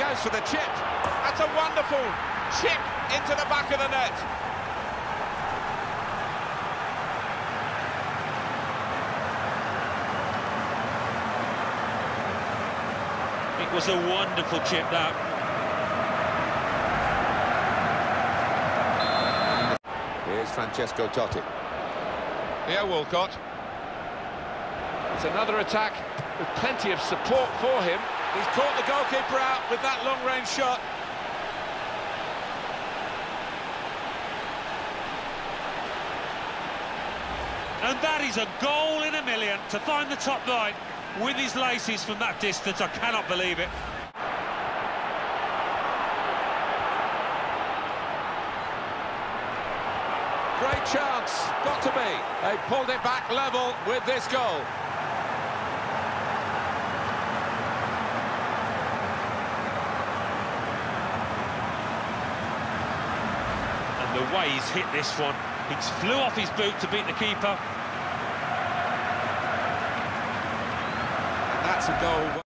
goes for the chip. That's a wonderful chip into the back of the net. It was a wonderful chip, that. Here's Francesco Totti. Here, Walcott. It's another attack with plenty of support for him. He's caught the goalkeeper out with that long-range shot. And that is a goal in a million to find the top line with his laces from that distance. I cannot believe it. Great chance, got to be. They pulled it back level with this goal. And the way he's hit this one, he flew off his boot to beat the keeper. That's a goal.